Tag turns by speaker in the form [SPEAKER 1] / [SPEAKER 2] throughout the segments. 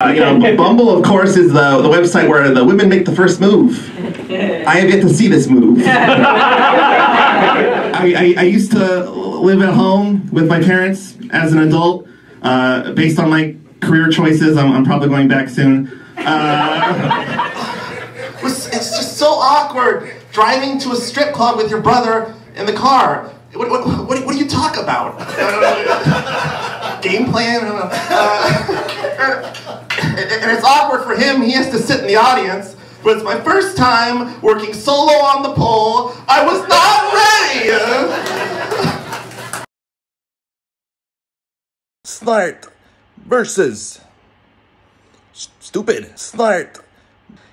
[SPEAKER 1] Uh, you know, Bumble, of course, is the, the website where the women make the first move. I have yet to see this move. I, I, I used to live at home with my parents as an adult. Uh, based on my career choices, I'm, I'm probably going back soon. Uh,
[SPEAKER 2] It's it's just so awkward driving to a strip club with your brother in the car. What, what, what, what do you talk about? Game plan? I don't know. And, and it's awkward for him. He has to sit in the audience. But it's my first time working solo on the pole. I was not ready.
[SPEAKER 3] Snart versus S- stupid. Snart.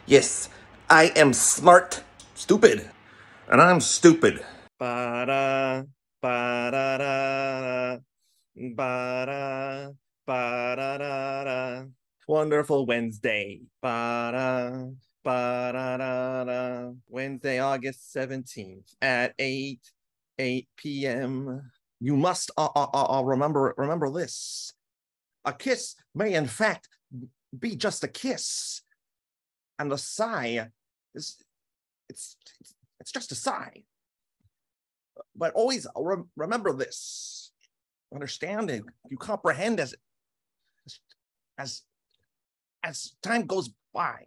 [SPEAKER 3] Yes, I am smart. Stupid. And I'm stupid. Ba-da, ba-da-da-da, ba-da, ba-da-da-da. Wonderful Wednesday. Ba-da, ba-da-da-da. Wednesday, August 17th at 8, 8 p.m. You must uh, uh, uh, uh, remember remember this. A kiss may in fact be just a kiss, and a sigh is it's it's, just a sigh. But always re- remember this. Understand it. You comprehend as as as time goes by.